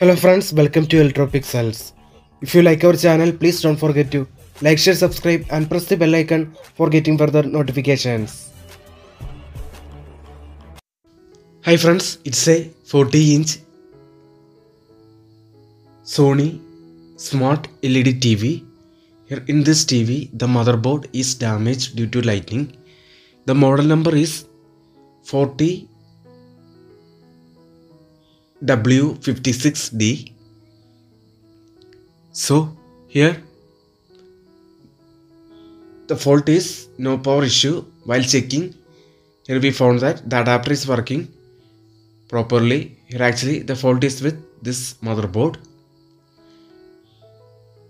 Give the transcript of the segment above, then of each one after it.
Hello friends, welcome to Electropixels. If you like our channel, please don't forget to like, share, subscribe and press the bell icon for getting further notifications. Hi friends, it's a 40 inch Sony Smart LED TV. Here in this TV, the motherboard is damaged due to lightning. The model number is 40 W56D. So here the fault is no power issue. While checking, here we found that the adapter is working properly. Here actually the fault is with this motherboard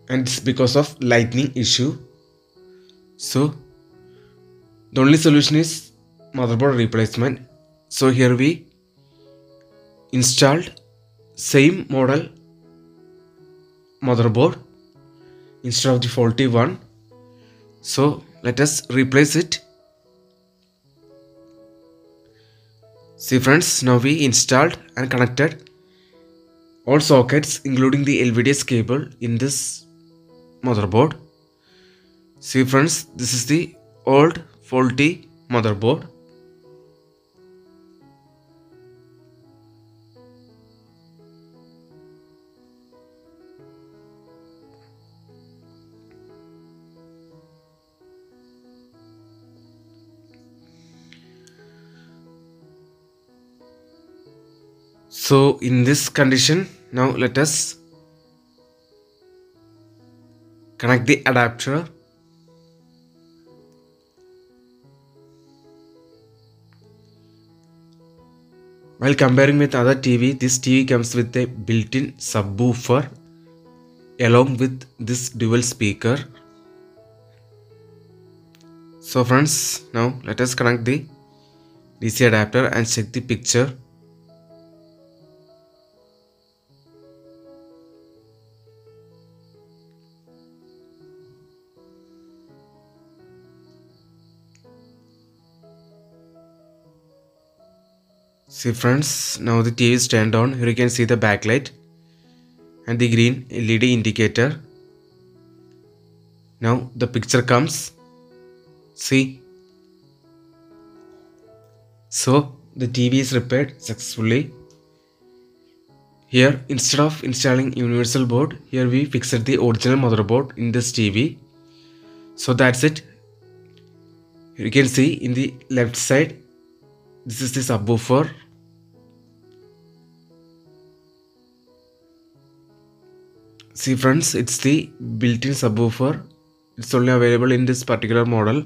and it's because of lightning issue. So the only solution is motherboard replacement. So here we installed same model motherboard instead of the faulty one. So let us replace it. See friends now we installed and connected all sockets including the LVDS cable in this motherboard. See friends this is the old faulty motherboard So in this condition, now let us connect the adapter. While comparing with other TV, this TV comes with a built-in subwoofer along with this dual speaker. So friends, now let us connect the DC adapter and check the picture. See friends, now the TV is turned on. Here you can see the backlight and the green LED indicator. Now the picture comes. See. So the TV is repaired successfully. Here instead of installing universal board, here we fixed the original motherboard in this TV. So that's it. You can see in the left side this is the subwoofer see friends it's the built-in subwoofer. It's only available in this particular model.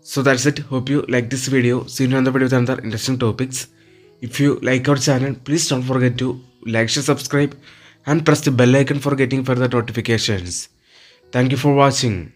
So that's it. Hope you like this video. See you in another video with another interesting topics. If you like our channel please don't forget to like share subscribe and press the bell icon for getting further notifications. Thank you for watching